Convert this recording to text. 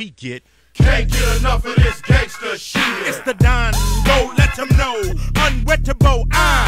we get. Can't get enough of this gangster shit. It's the Don, go let them know. Unwettable, I